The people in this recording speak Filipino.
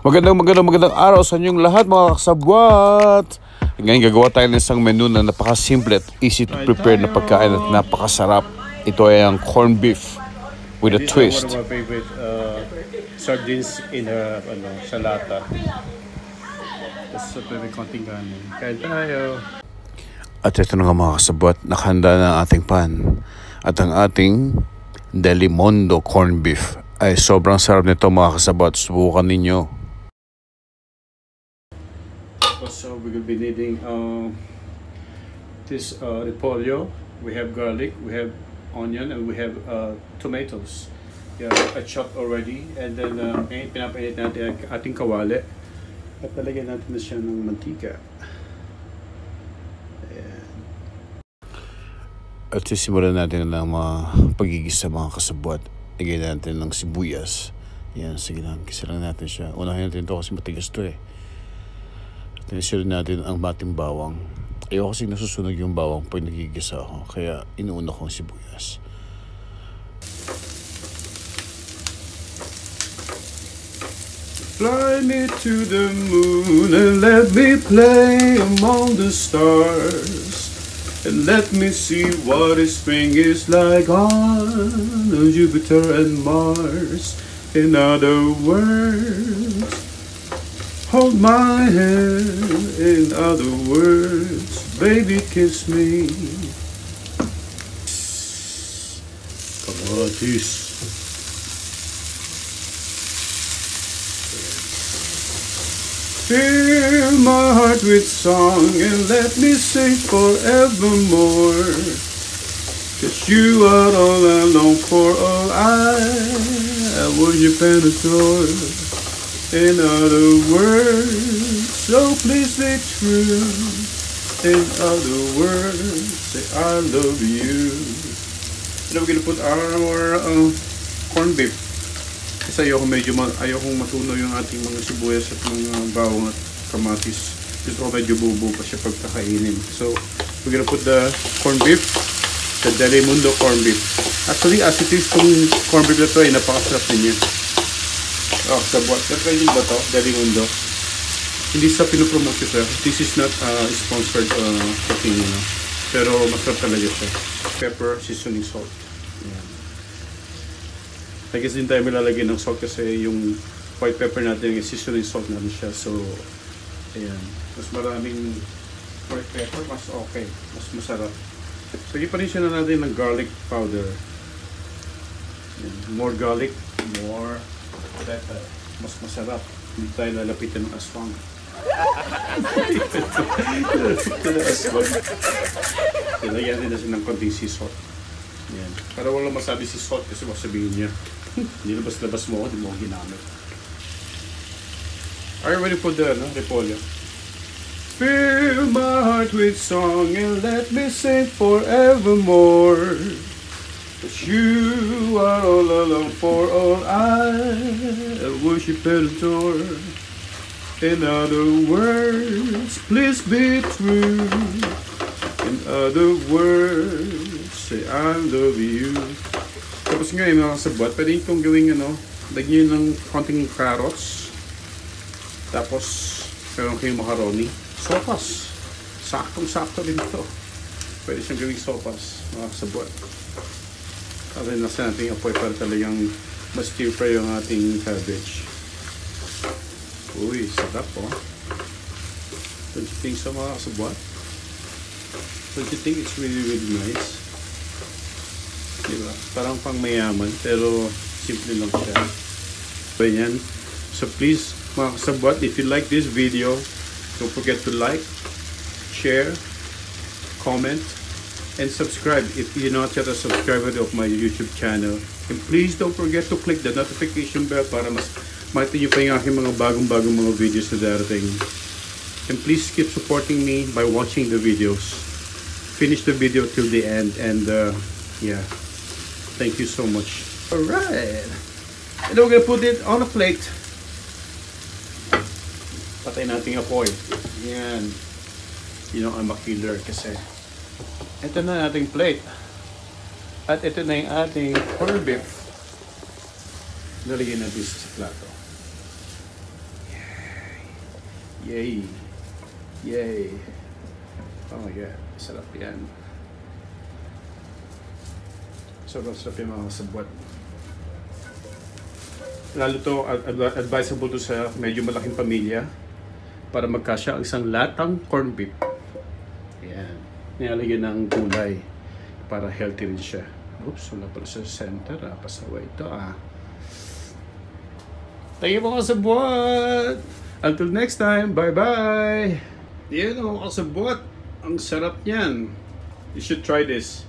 Magandang magandang magandang araw sa inyong lahat mga kasabwat. Ngayon gagawa tayo ng isang menu na napakasimple at easy to prepare na pagkain at napakasarap. Ito ay ang corned beef with a twist. is one of my favorite uh, sardines in a, ano, sa lata. Tapos may konting kanin. Kain tayo. At ito na nga mga kasabwat, nakahanda na ang ating pan. At ang ating Delimondo corned beef ay sobrang sarap nito mga kasabwat. Subukan ninyo. We will be needing um, this uh, repolyo. We have garlic, we have onion, and we have uh, tomatoes. Yeah, I chopped already. And then, uh, ngayon pinapainit natin ang ating kawali. At talagyan natin na siya ng mantika. Ayan. At sisimulan natin ng mga pagigisa mga kasabwat. Lagyan natin ng sibuyas. Yan, sige lang. Kisa lang natin siya. Unahin natin ito kasi matigas to eh. At nisirin natin ang bating bawang. Ayoko kasi nasusunog yung bawang pag nagigisa ako. Kaya inuuna ko ang sibuyas. Fly me to the moon and let me play among the stars. And let me see what a spring is like on Jupiter and Mars. In other words, hold my hand. In other words, baby, kiss me. Kamatis. Fill my heart with song and let me sing forevermore. Cause you are all I long for, all I, worship and adore. In other words, so please be true. In other words, say I love you. And we're gonna put our uh, corned beef. Kasi ayoko medyo ma- ayokong matunaw yung ating mga sibuyas at mga bawang at kamatis. Gusto ko medyo bubo pa siya pagkakainin. So, we're gonna put the corned beef, the Delimundo corned beef. Actually, as it is itong corned beef na to ay napakasarap din yun. Oh, sabwat. Na-try din ba to? Delimundo. Hindi sa pinopromote sir. This is not uh, sponsored uh, cooking, you know. Pero masarap talaga siya. Pepper, seasoning salt. Yan. I guess din tayo malalagay ng salt kasi yung white pepper natin, yung seasoning salt natin siya. So, ayan. Mas maraming white pepper, mas okay. Mas masarap. So, pa rin na natin ng garlic powder. Ayan. More garlic, more pepper. Mas masarap. Hindi tayo lalapitan ng aswang. Ito na aswang. Nilagyan din na siya ng konting sea salt. Yan. Para walang masabi si Salt kasi baka sabihin niya, nilabas-labas mo ako, di mo ako ginamit. Are you ready for the ano, repolyo? Fill my heart with song and let me sing forevermore. Cause you are all alone for all I worship and adore. In other words, please be true. In other words, say I love you. Tapos ngayon mga sabot, pwede itong gawing ano, lagyan ng konting carrots. Tapos, meron kayong macaroni. Sopas. Saktong-sakto din ito. Pwede siyang gawing sopas, mga sabot. Kasi nasa natin yung apoy para talagang mas stir fry yung ating cabbage. Uy, sarap oh. Don't you think so mga kasabot? Don't you think it's really, really nice? Diba? Parang pang mayaman, pero simple lang siya. So, yan. So, please, mga kasabot, if you like this video, don't forget to like, share, comment, and subscribe if you're not yet a subscriber of my YouTube channel. And please don't forget to click the notification bell para mas makita nyo pa yung aking mga bagong-bagong mga videos na darating. And please keep supporting me by watching the videos. Finish the video till the end and uh, yeah, thank you so much. Alright! And we're gonna put it on a plate. Patay natin yung apoy. Yan. You know, I'm a killer kasi. Ito na ating plate. At ito na yung ating corned beef. Lalagyan natin sa plato. Yan. Yay! Yay! Oh my God, sarap yan. Sobrang sarap yung mga kasabwat. Lalo to, ad- ad- advisable to sa medyo malaking pamilya para magkasya ang isang latang corned beef. Nilalagyan ng gulay para healthy rin siya. Oops, wala pala sa center ah. Pasawa ito ah. Thank you mga kasabwat! Until next time, bye-bye! Yan mga kasabwat! Ang sarap niyan! You should try this.